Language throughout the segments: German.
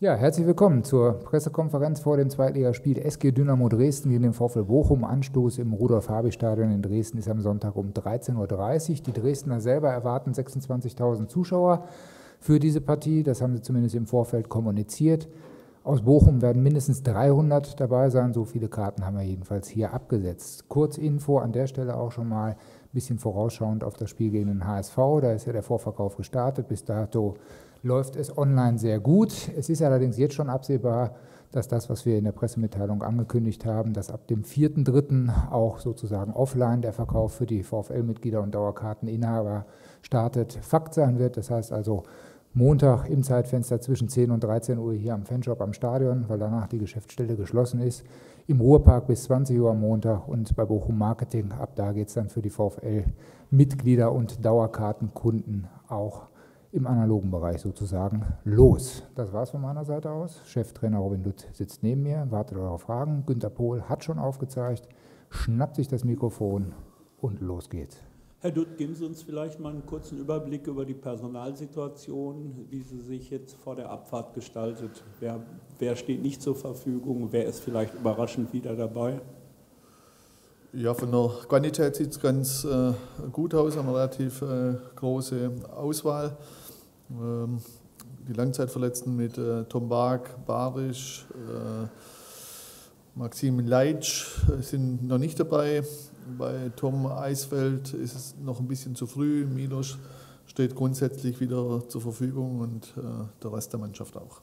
Ja, herzlich willkommen zur Pressekonferenz vor dem Zweitligaspiel SG Dynamo Dresden gegen den VfL Bochum. Anstoß im Rudolf-Habich-Stadion in Dresden ist am Sonntag um 13.30 Uhr. Die Dresdner selber erwarten 26.000 Zuschauer für diese Partie. Das haben sie zumindest im Vorfeld kommuniziert. Aus Bochum werden mindestens 300 dabei sein. So viele Karten haben wir jedenfalls hier abgesetzt. Kurzinfo an der Stelle auch schon mal ein bisschen vorausschauend auf das Spiel gegen den HSV. Da ist ja der Vorverkauf gestartet. Bis dato läuft es online sehr gut. Es ist allerdings jetzt schon absehbar, dass das, was wir in der Pressemitteilung angekündigt haben, dass ab dem 4.3. auch sozusagen offline der Verkauf für die VfL-Mitglieder und Dauerkarteninhaber startet, Fakt sein wird. Das heißt also Montag im Zeitfenster zwischen 10 und 13 Uhr hier am Fanshop am Stadion, weil danach die Geschäftsstelle geschlossen ist. Im Ruhrpark bis 20 Uhr am Montag und bei Bochum Marketing. Ab da geht es dann für die VfL-Mitglieder und Dauerkartenkunden auch im analogen Bereich sozusagen los. Das war es von meiner Seite aus. Cheftrainer Robin Lutz sitzt neben mir, wartet eure Fragen. Günter Pohl hat schon aufgezeigt, schnappt sich das Mikrofon und los geht's. Herr Dutt, geben Sie uns vielleicht mal einen kurzen Überblick über die Personalsituation, wie sie sich jetzt vor der Abfahrt gestaltet. Wer, wer steht nicht zur Verfügung? Wer ist vielleicht überraschend wieder dabei? Ja, von der Quantität sieht es ganz äh, gut aus, haben eine relativ äh, große Auswahl. Ähm, die Langzeitverletzten mit äh, Tom Bark, Barisch, äh, Maxim Leitsch äh, sind noch nicht dabei. Bei Tom Eisfeld ist es noch ein bisschen zu früh. Milos steht grundsätzlich wieder zur Verfügung und äh, der Rest der Mannschaft auch.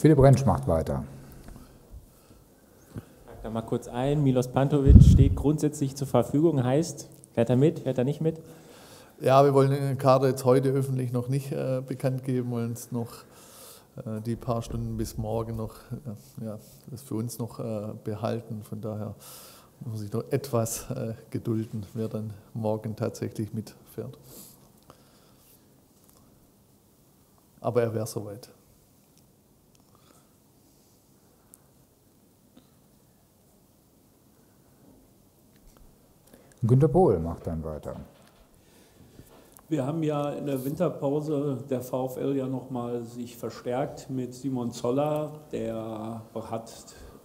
Philipp Rentsch macht weiter. Ich da mal kurz ein. Milos Pantovic steht grundsätzlich zur Verfügung, heißt, fährt er mit, fährt er nicht mit? Ja, wir wollen den Kader jetzt heute öffentlich noch nicht äh, bekannt geben, wollen es noch äh, die paar Stunden bis morgen noch, äh, ja, das für uns noch äh, behalten. Von daher muss man sich noch etwas äh, gedulden, wer dann morgen tatsächlich mitfährt. Aber er wäre soweit. Günter Pohl macht dann weiter. Wir haben ja in der Winterpause der VfL ja nochmal sich verstärkt mit Simon Zoller. Der hat,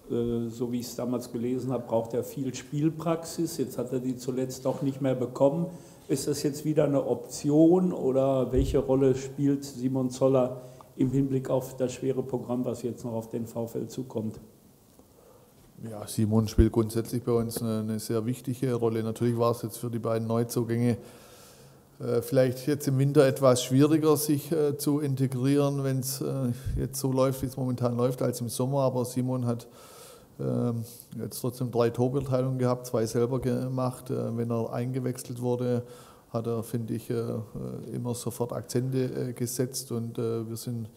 äh, so wie ich es damals gelesen habe, braucht er viel Spielpraxis. Jetzt hat er die zuletzt doch nicht mehr bekommen. Ist das jetzt wieder eine Option oder welche Rolle spielt Simon Zoller im Hinblick auf das schwere Programm, was jetzt noch auf den VfL zukommt? Ja, Simon spielt grundsätzlich bei uns eine sehr wichtige Rolle. Natürlich war es jetzt für die beiden Neuzugänge äh, vielleicht jetzt im Winter etwas schwieriger, sich äh, zu integrieren, wenn es äh, jetzt so läuft, wie es momentan läuft, als im Sommer. Aber Simon hat ähm, jetzt trotzdem drei Torbeteilungen gehabt, zwei selber gemacht. Wenn er eingewechselt wurde, hat er, finde ich, immer sofort Akzente gesetzt und wir sind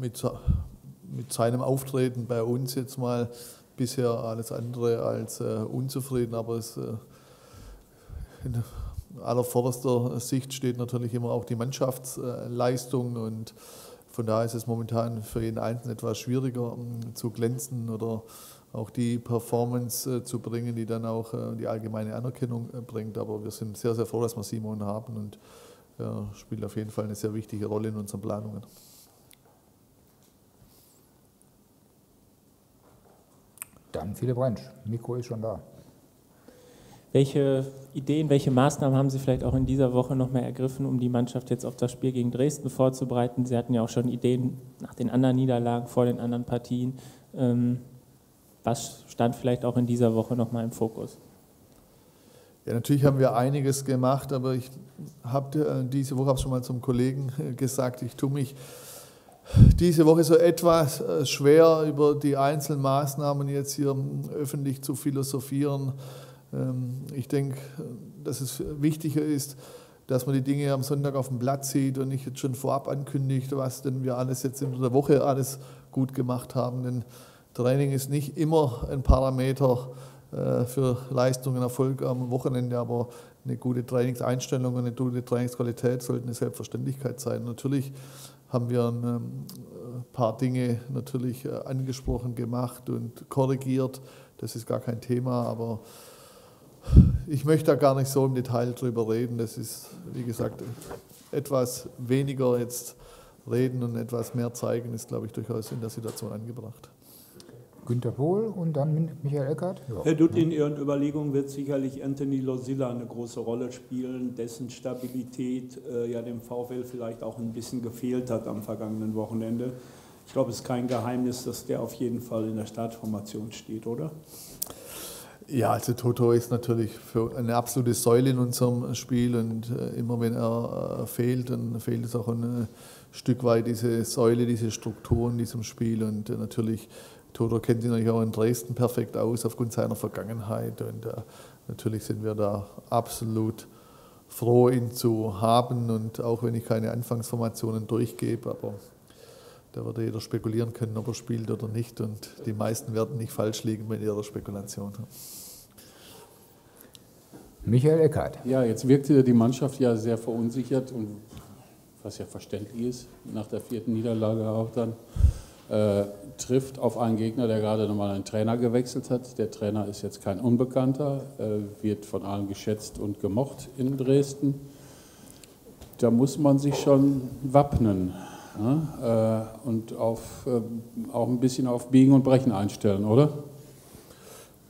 mit mit seinem Auftreten bei uns jetzt mal bisher alles andere als äh, unzufrieden, aber es, äh, in aller vorderster Sicht steht natürlich immer auch die Mannschaftsleistung und von daher ist es momentan für jeden Einzelnen etwas schwieriger ähm, zu glänzen oder auch die Performance äh, zu bringen, die dann auch äh, die allgemeine Anerkennung äh, bringt. Aber wir sind sehr, sehr froh, dass wir Simon haben und er spielt auf jeden Fall eine sehr wichtige Rolle in unseren Planungen. Dann Philipp Rentsch, Mikro ist schon da. Welche Ideen, welche Maßnahmen haben Sie vielleicht auch in dieser Woche noch mehr ergriffen, um die Mannschaft jetzt auf das Spiel gegen Dresden vorzubereiten? Sie hatten ja auch schon Ideen nach den anderen Niederlagen, vor den anderen Partien. Ähm, was stand vielleicht auch in dieser Woche noch mal im Fokus? Ja, natürlich haben wir einiges gemacht, aber ich habe äh, diese Woche auch schon mal zum Kollegen äh, gesagt, ich tue mich diese Woche so etwas äh, schwer über die einzelnen Maßnahmen jetzt hier öffentlich zu philosophieren. Ähm, ich denke, dass es wichtiger ist, dass man die Dinge am Sonntag auf dem Platz sieht und nicht jetzt schon vorab ankündigt, was denn wir alles jetzt in der Woche alles gut gemacht haben. Denn Training ist nicht immer ein Parameter äh, für Leistung und Erfolg am Wochenende, aber eine gute Trainingseinstellung und eine gute Trainingsqualität sollten eine Selbstverständlichkeit sein. Natürlich haben wir ein ähm, paar Dinge natürlich äh, angesprochen, gemacht und korrigiert. Das ist gar kein Thema, aber ich möchte da gar nicht so im Detail drüber reden. Das ist, wie gesagt, etwas weniger jetzt reden und etwas mehr zeigen, ist, glaube ich, durchaus in der Situation angebracht. Günter Pohl und dann Michael Eckert. Ja. Herr Dutt, in Ihren Überlegungen wird sicherlich Anthony Losilla eine große Rolle spielen, dessen Stabilität äh, ja dem VfL vielleicht auch ein bisschen gefehlt hat am vergangenen Wochenende. Ich glaube, es ist kein Geheimnis, dass der auf jeden Fall in der Startformation steht, oder? Ja, also Toto ist natürlich eine absolute Säule in unserem Spiel und äh, immer wenn er äh, fehlt, dann fehlt es auch ein äh, Stück weit diese Säule, diese Struktur in diesem Spiel und äh, natürlich Toto kennt sich natürlich auch in Dresden perfekt aus aufgrund seiner Vergangenheit. Und äh, natürlich sind wir da absolut froh, ihn zu haben. Und auch wenn ich keine Anfangsformationen durchgebe, aber da wird jeder spekulieren können, ob er spielt oder nicht. Und die meisten werden nicht falsch liegen bei ihrer Spekulation. Michael Eckert. Ja, jetzt wirkte die Mannschaft ja sehr verunsichert und was ja verständlich ist, nach der vierten Niederlage auch dann äh, trifft auf einen Gegner, der gerade nochmal einen Trainer gewechselt hat. Der Trainer ist jetzt kein Unbekannter, äh, wird von allen geschätzt und gemocht in Dresden. Da muss man sich schon wappnen ja, äh, und auf, äh, auch ein bisschen auf Biegen und Brechen einstellen, oder?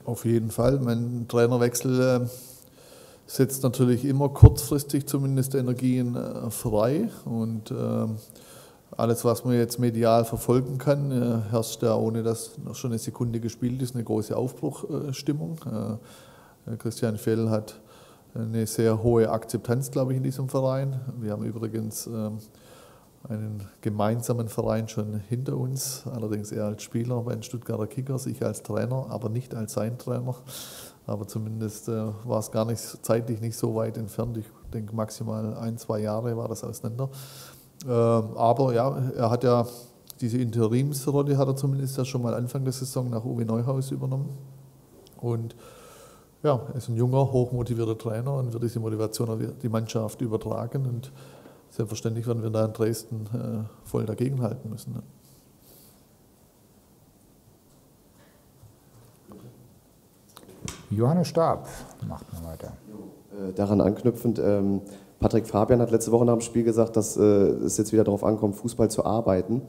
Auf jeden Fall. Mein Trainerwechsel äh, setzt natürlich immer kurzfristig zumindest Energien äh, frei und alles, was man jetzt medial verfolgen kann, äh, herrscht ja, ohne dass noch schon eine Sekunde gespielt ist, eine große Aufbruchstimmung. Äh, Christian Fell hat eine sehr hohe Akzeptanz, glaube ich, in diesem Verein. Wir haben übrigens ähm, einen gemeinsamen Verein schon hinter uns, allerdings er als Spieler bei den Stuttgarter Kickers, ich als Trainer, aber nicht als sein Trainer. Aber zumindest äh, war es gar nicht zeitlich nicht so weit entfernt. Ich denke, maximal ein, zwei Jahre war das auseinander. Ähm, aber ja, er hat ja diese Interimsrolle, hat er zumindest ja schon mal Anfang der Saison nach Uwe Neuhaus übernommen. Und ja, er ist ein junger, hochmotivierter Trainer und wird diese Motivation auf die Mannschaft übertragen. Und selbstverständlich werden wir da in Dresden äh, voll dagegenhalten müssen. Ne? Johannes Stab macht mal weiter. Äh, daran anknüpfend, ähm, Patrick Fabian hat letzte Woche nach dem Spiel gesagt, dass äh, es jetzt wieder darauf ankommt, Fußball zu arbeiten.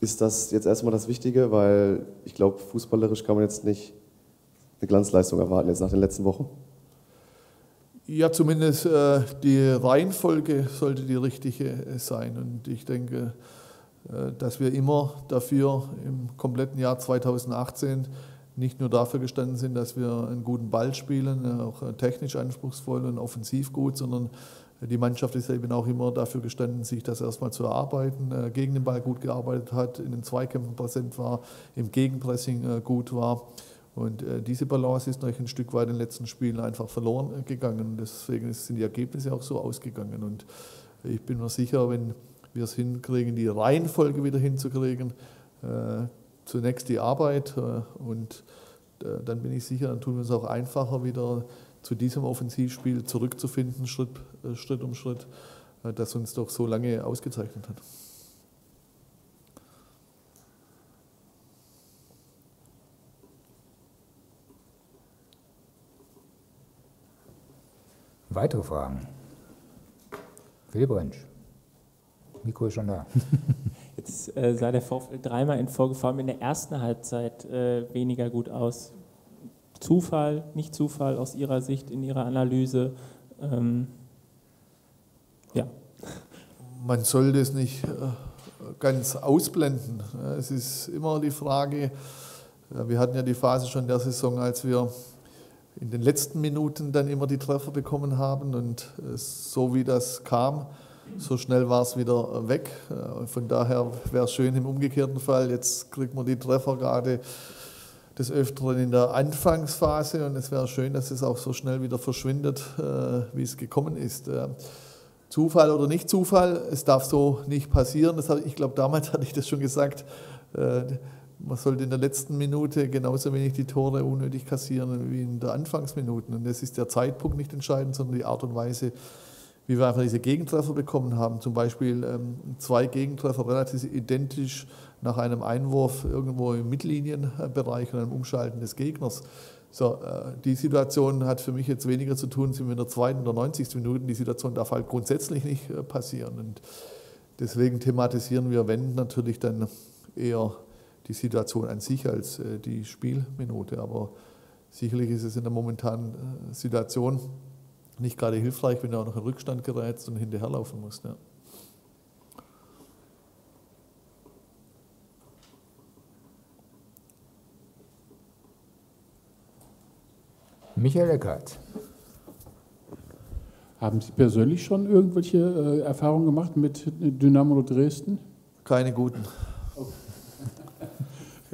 Ist das jetzt erstmal das Wichtige? Weil ich glaube, fußballerisch kann man jetzt nicht eine Glanzleistung erwarten, jetzt nach den letzten Wochen. Ja, zumindest äh, die Reihenfolge sollte die richtige sein. Und ich denke, äh, dass wir immer dafür im kompletten Jahr 2018 nicht nur dafür gestanden sind, dass wir einen guten Ball spielen, äh, auch äh, technisch anspruchsvoll und offensiv gut, sondern die Mannschaft ist eben auch immer dafür gestanden, sich das erstmal zu erarbeiten, äh, gegen den Ball gut gearbeitet hat, in den Zweikämpfen präsent war, im Gegenpressing gut war. Und diese Balance ist natürlich ein Stück weit in den letzten Spielen einfach verloren gegangen. Deswegen sind die Ergebnisse auch so ausgegangen. Und ich bin mir sicher, wenn wir es hinkriegen, die Reihenfolge wieder hinzukriegen, zunächst die Arbeit und dann bin ich sicher, dann tun wir es auch einfacher wieder zu diesem Offensivspiel zurückzufinden, Schritt, äh, Schritt um Schritt, äh, das uns doch so lange ausgezeichnet hat. Weitere Fragen? Philipp Rentsch. Mikro ist schon da. Jetzt äh, sah der VfL dreimal in Folge, vor allem in der ersten Halbzeit, äh, weniger gut aus. Zufall, nicht Zufall aus Ihrer Sicht, in Ihrer Analyse? Ähm. Man soll das nicht äh, ganz ausblenden. Es ist immer die Frage, wir hatten ja die Phase schon der Saison, als wir in den letzten Minuten dann immer die Treffer bekommen haben und äh, so wie das kam, so schnell war es wieder weg. Äh, von daher wäre es schön im umgekehrten Fall, jetzt kriegt man die Treffer gerade des Öfteren in der Anfangsphase und es wäre schön, dass es auch so schnell wieder verschwindet, wie es gekommen ist. Zufall oder nicht Zufall, es darf so nicht passieren. Das ich glaube, damals hatte ich das schon gesagt. Äh, man sollte in der letzten Minute genauso wenig die Tore unnötig kassieren wie in der Anfangsminuten. Und das ist der Zeitpunkt nicht entscheidend, sondern die Art und Weise, wie wir einfach diese Gegentreffer bekommen haben. Zum Beispiel ähm, zwei Gegentreffer relativ identisch nach einem Einwurf irgendwo im Mittellinienbereich und einem Umschalten des Gegners. So, äh, die Situation hat für mich jetzt weniger zu tun, sind wir in der zweiten oder 90. Minute. Die Situation darf halt grundsätzlich nicht äh, passieren. Und deswegen thematisieren wir, wenn, natürlich dann eher die Situation an sich als äh, die Spielminute. Aber sicherlich ist es in der momentanen Situation nicht gerade hilfreich, wenn du auch noch in Rückstand gerätst und hinterherlaufen musst. Ja. Michael Eckert. Haben Sie persönlich schon irgendwelche äh, Erfahrungen gemacht mit Dynamo Dresden? Keine guten.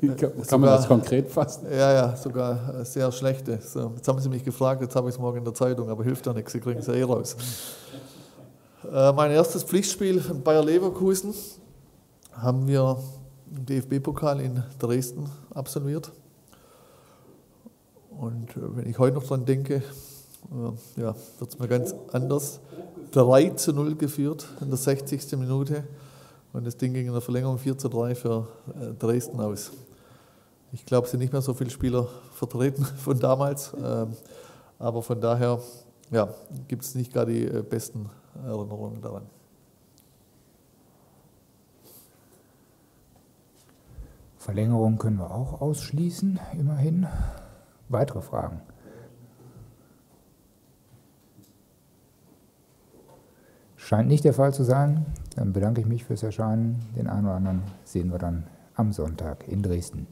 kann, kann sogar, man das konkret fassen? Ja, ja, sogar äh, sehr schlechte. So, jetzt haben Sie mich gefragt, jetzt habe ich es morgen in der Zeitung, aber hilft ja nichts, Sie kriegen es ja eh raus. Äh, mein erstes Pflichtspiel in Bayer Leverkusen haben wir im DFB-Pokal in Dresden absolviert. Und äh, wenn ich heute noch dran denke, äh, ja, wird es mir ganz anders. 3 zu 0 geführt in der 60. Minute und das Ding ging in der Verlängerung 4 zu 3 für äh, Dresden aus. Ich glaube, es sind nicht mehr so viele Spieler vertreten von damals, ähm, aber von daher ja, gibt es nicht gar die besten Erinnerungen daran. Verlängerung können wir auch ausschließen, immerhin. Weitere Fragen? Scheint nicht der Fall zu sein. Dann bedanke ich mich fürs Erscheinen. Den einen oder anderen sehen wir dann am Sonntag in Dresden.